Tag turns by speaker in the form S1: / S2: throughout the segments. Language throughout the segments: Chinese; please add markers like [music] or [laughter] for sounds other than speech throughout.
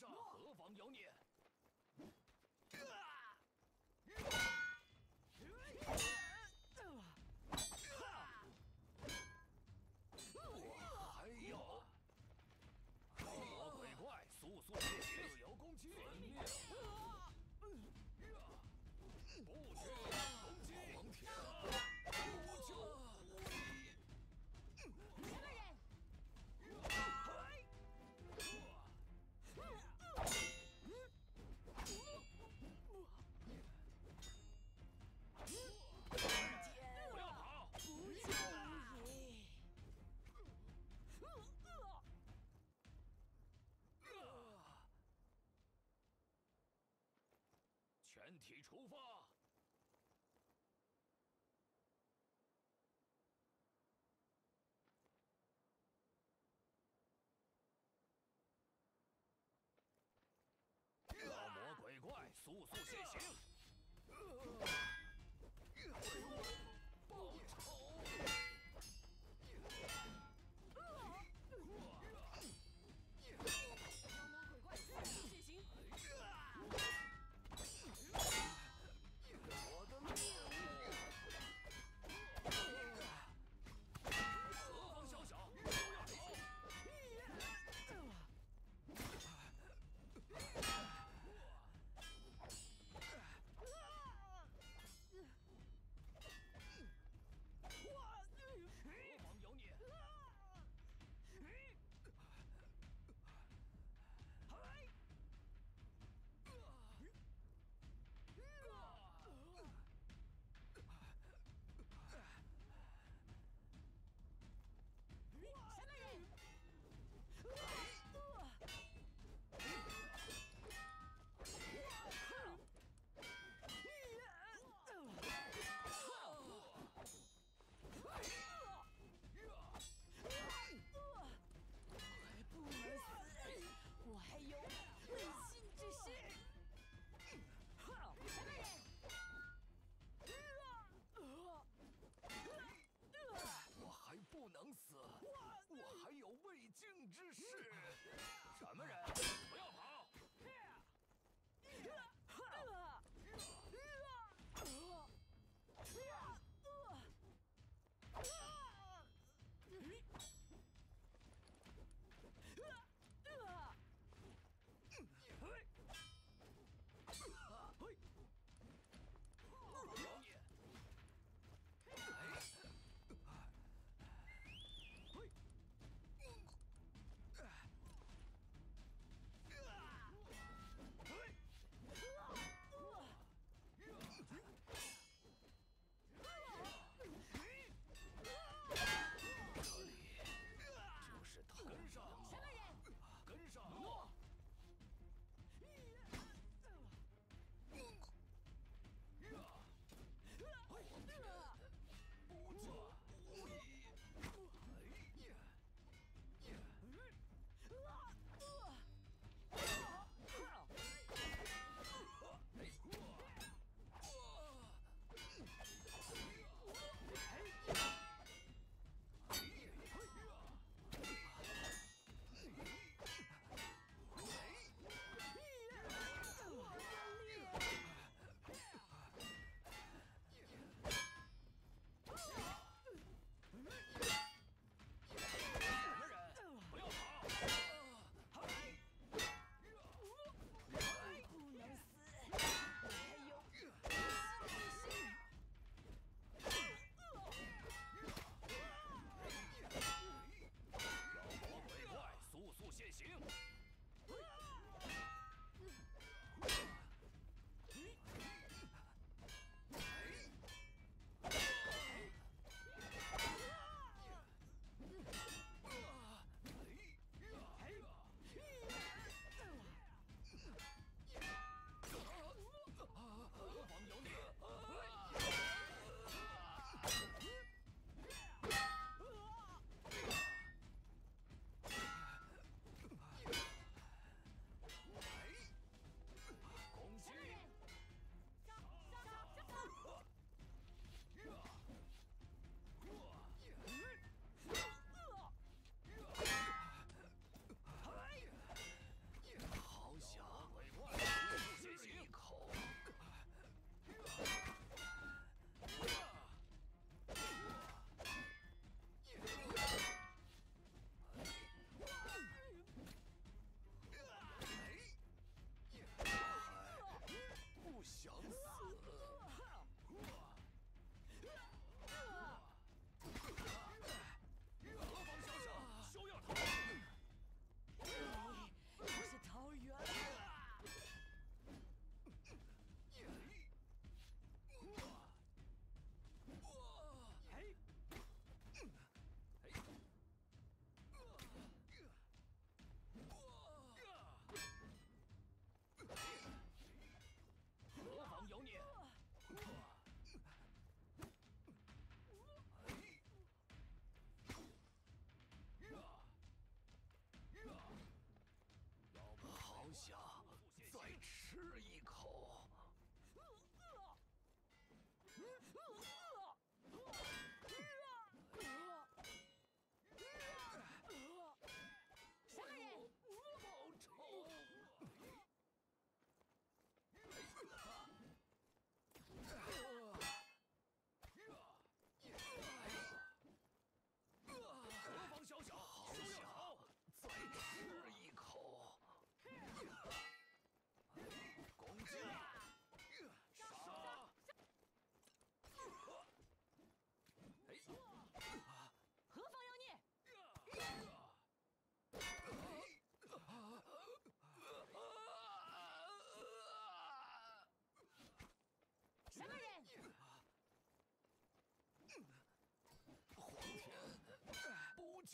S1: 何妨妖孽？全体出发！妖魔鬼怪，速速现形！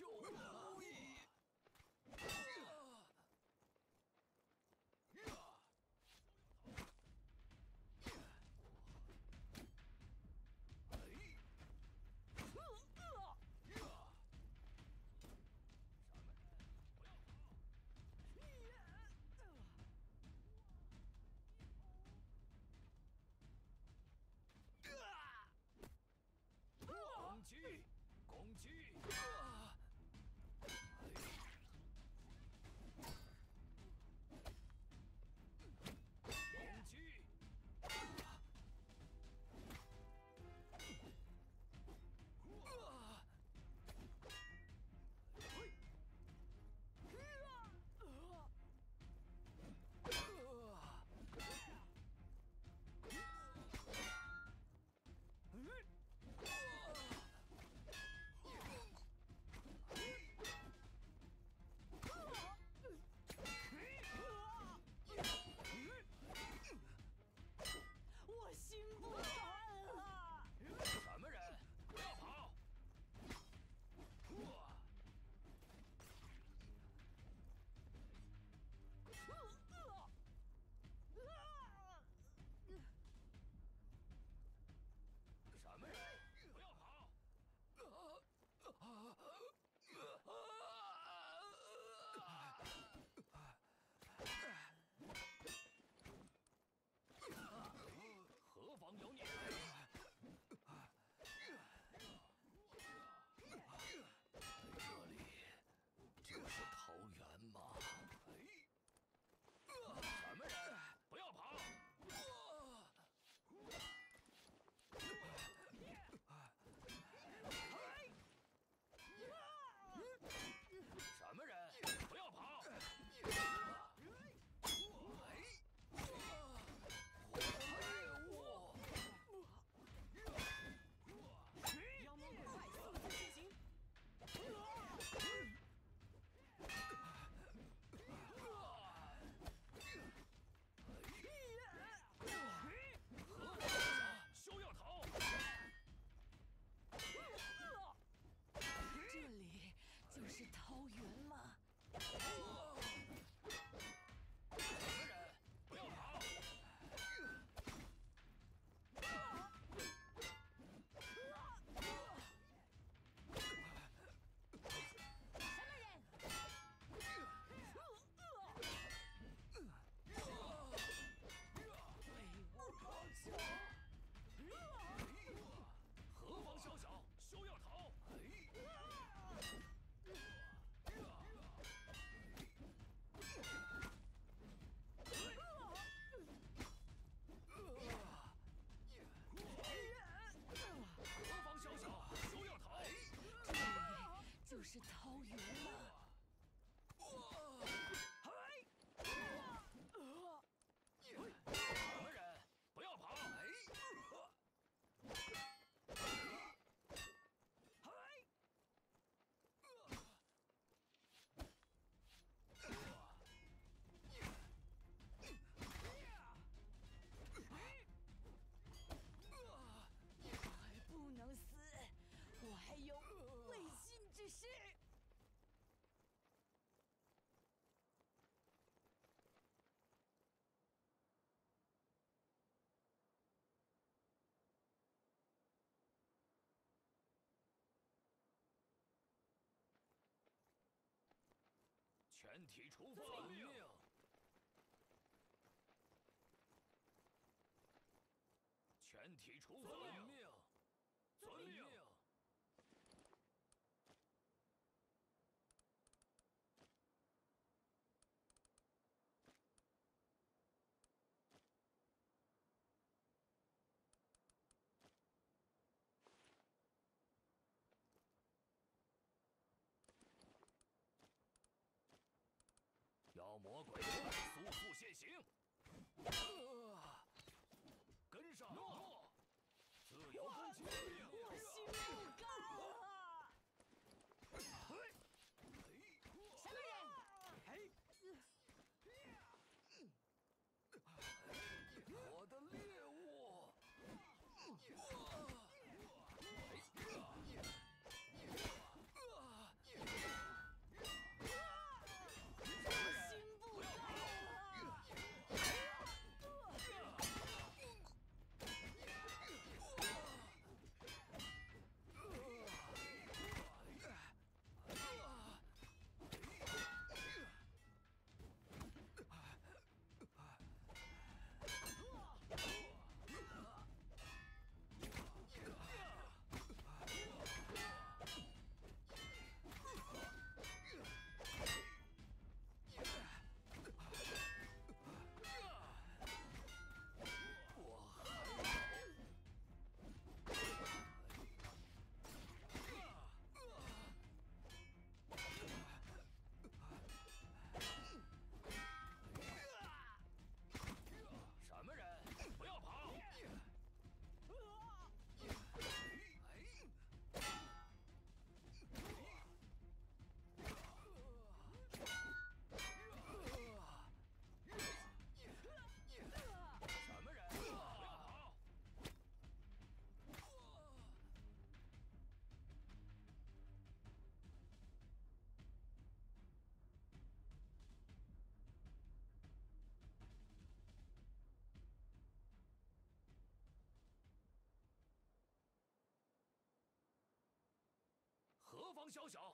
S2: Sure.
S1: 全体出发全体出发 you [laughs] 王小小，